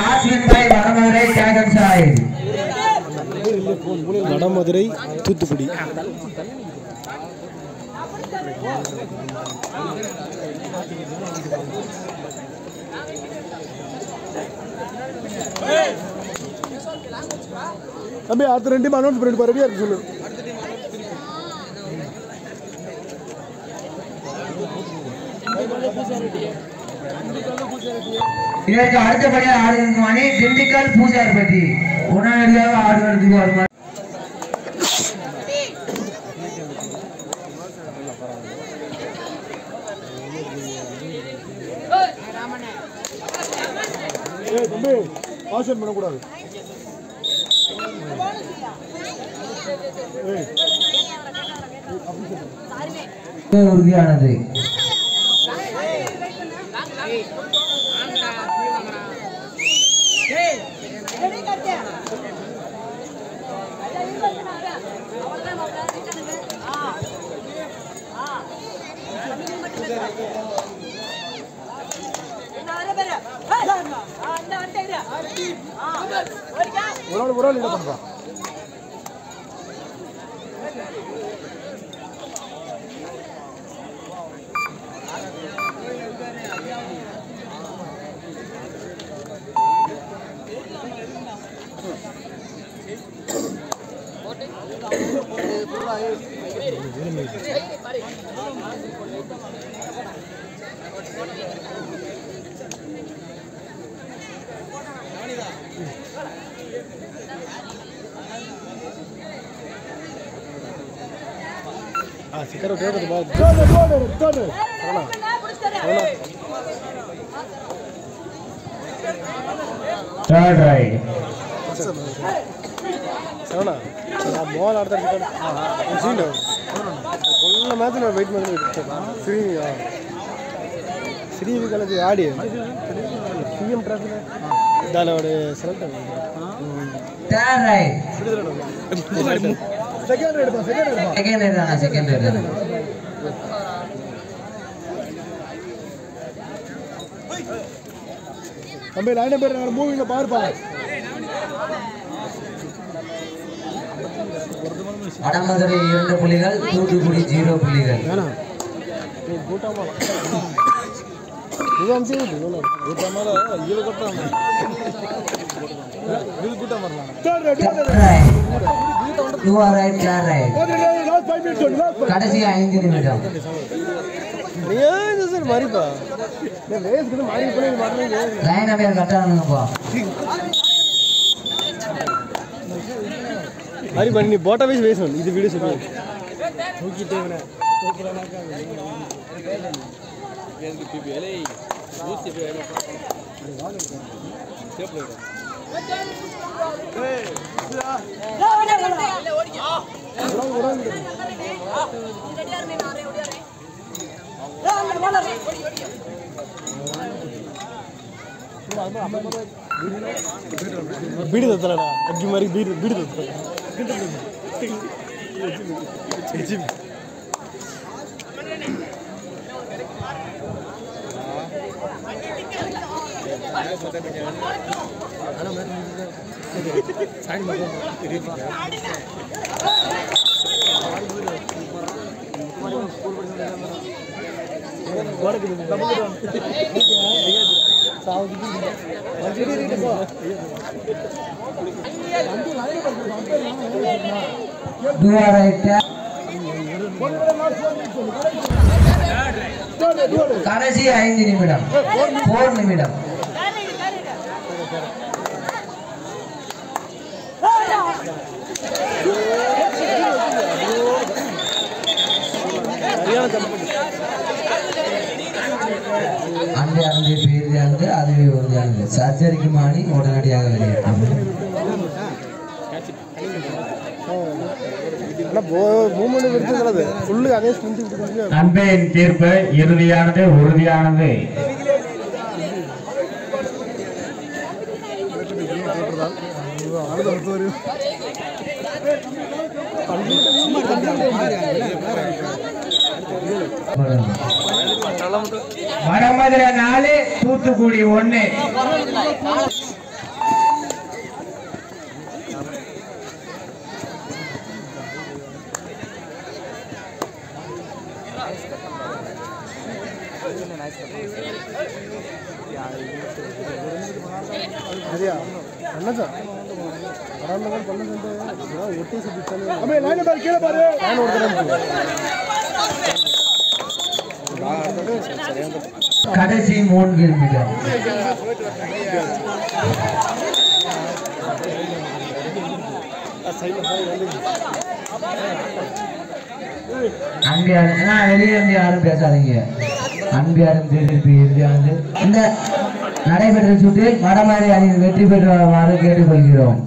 Jasmine Vadamadurai தியாகம் சாய் வடமதுரை தூத்துக்குடி. தம்பி அடுத்த ரெண்டு அனௌன்ஸ் பண்ணிட்டு ரெடியா இருக்கு சொல்லு. இதற்கு அடுத்தபடியாக ஆடுவதற்கு அணி திண்டுக்கல் பூஜார் பற்றி உடனடியாக ஆடுவதற்கு வருமாறு ஏய் தம்பி காஷன் பண்ணக்கூடாது ஏய் உறுதியானது ஒரு ஆள் ஒரு ஆள் என்ன ಆ ಸಿಕ್ಕರು ಟೇಬಲ್ ಬಾ ಟೋಡು ಟೋಡು ಟೋಡು ಅಣ್ಣ ಅಣ್ಣ ಥರ್ಡ್ ರೈಡ್ ಅಣ್ಣ ಆ ಬಾಲ್ ಆಡ್ತಾ ಇರ್ತೀನಿ ಆ ಸೀನ್ ಒಳ್ಳೆ ಮ್ಯಾಚ್ ನಾನು ವೆಯ್ಟ್ ಮಾಡಿ ಶ್ರೀ ஸ்ரீவிகளுக்கு ஆடி சிஎம் டிராஃபிக் தானோட செலக்ட் ஆகும் செகண்ட் ரேட் பா செகண்ட் ரேட் பா செகண்ட் ரேட் தானா செகண்ட் ரேட் தானா? தம்பி லைன் பேர் நான் மூவில பாருப்பா. வடமதுரை இரண்டு புள்ளிகள் தூத்துக்குடி ஜீரோ புள்ளிகள். கூட்டமால you are right third right last 5 minutes last கடைசி ஐந்து நிமிடம். நீ சார் லைன் அப்படியே பண்ணி போட்டா வயசு வேணும் இது வீடியோ சொல்லு தூக்கிட்டே ತತ್ತಲಡ ಅಗ್ಗಿ ಮಾರಿ ಬೀಡಿ ಬೀಡಿ Do all right, yeah. ಕಾಲೇಜಿಗೆ ಐದು ನಿಮಿಡ ಫೋರ್ ನಿಮಿಡ அண்டை அண்டை பேரிலிருந்து அதுவே உறுதியானது சர்ஜரிக்கு மாறி உடனடியாக வெளியேற்றும் அன்பையின் தீர்ப்பு இறுதியானது உறுதியானது. வடமதுரை நாலு தூத்துக்குடி ஒண்ணு అదే అన్నదా பரவாயில்ல ஒட்டி சொல்லி அம்மா லைன் பாரு கீழே பாரு. லைன் ஒருத்தர் கடைசி மூணு கிலோமீட்டர் அங்கே நான் வெளியே வந்து யாரும் பேசாதீங்க. அன்பு யாரும் திருப்பி இறுதியானது இந்த நடைபெற்ற சுற்றில் வடமாறி அணியில் வெற்றி பெற்றவாறு கேட்டுக்கொள்கிறோம்.